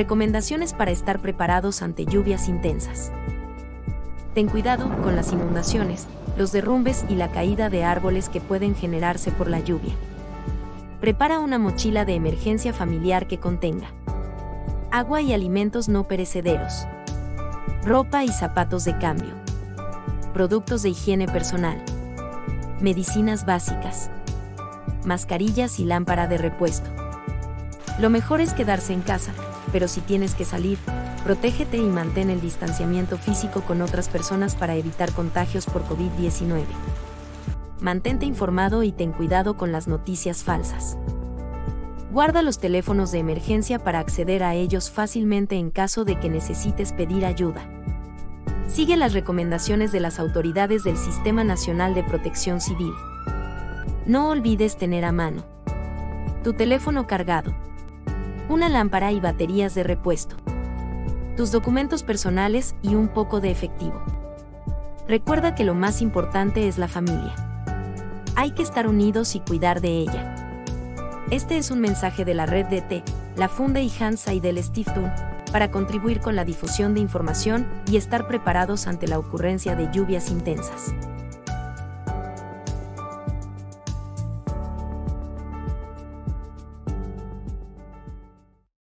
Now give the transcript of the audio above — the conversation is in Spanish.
Recomendaciones para estar preparados ante lluvias intensas. Ten cuidado con las inundaciones, los derrumbes y la caída de árboles que pueden generarse por la lluvia. Prepara una mochila de emergencia familiar que contenga agua y alimentos no perecederos, ropa y zapatos de cambio, productos de higiene personal, medicinas básicas, mascarillas y lámpara de repuesto. Lo mejor es quedarse en casa, pero si tienes que salir, protégete y mantén el distanciamiento físico con otras personas para evitar contagios por COVID-19. Mantente informado y ten cuidado con las noticias falsas. Guarda los teléfonos de emergencia para acceder a ellos fácilmente en caso de que necesites pedir ayuda. Sigue las recomendaciones de las autoridades del Sistema Nacional de Protección Civil. No olvides tener a mano tu teléfono cargado, una lámpara y baterías de repuesto, tus documentos personales y un poco de efectivo. Recuerda que lo más importante es la familia. Hay que estar unidos y cuidar de ella. Este es un mensaje de la red DT, la Funda y Hansa y del Stiftung, para contribuir con la difusión de información y estar preparados ante la ocurrencia de lluvias intensas.